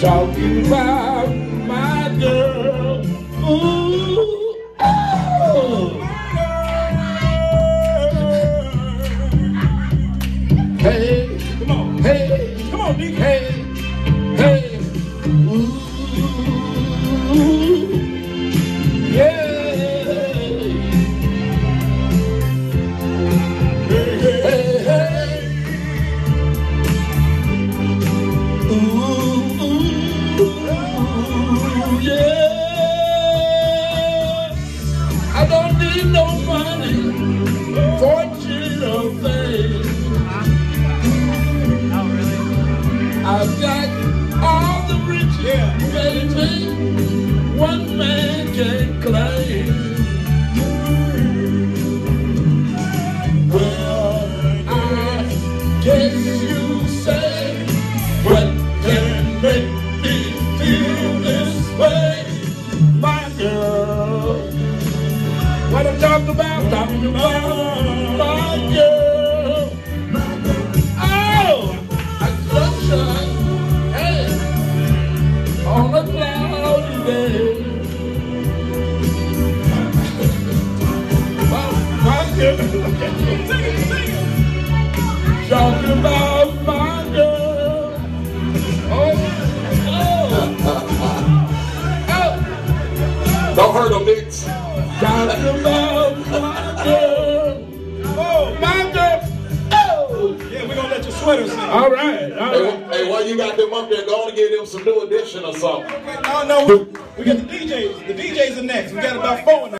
Talking about I've got all the riches, Yeah. baby. One man can claim. Well, I guess you say what can make me feel this way, my girl. Talking about my girl. Oh. Oh, oh. Don't hurt them, Nix. Talking about we're gonna let your sweater sing. all right, all Hey, right. hey, while you got them up there, go on and give them some New Edition or something. No, no, we, we got the DJs. The DJs are next. We got about four in